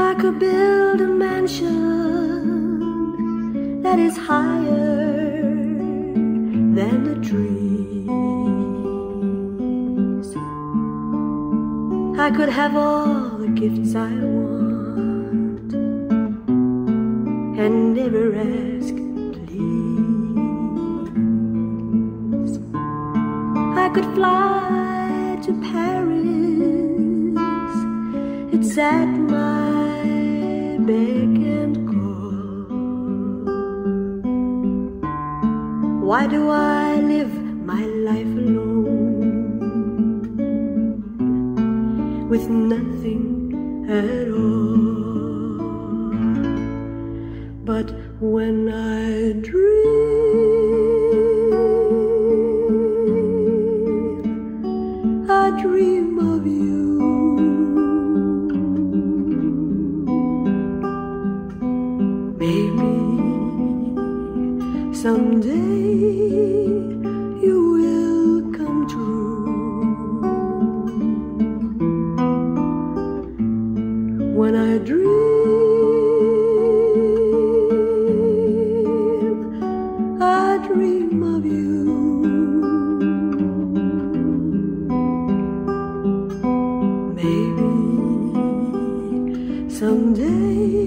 I could build a mansion that is higher than the trees. I could have all the gifts I want and never ask, please. I could fly to Paris. It's at my and Why do I live my life alone with nothing at all? But when I dream, I dream of you. Maybe someday you will come true. When I dream, I dream of you. Maybe someday.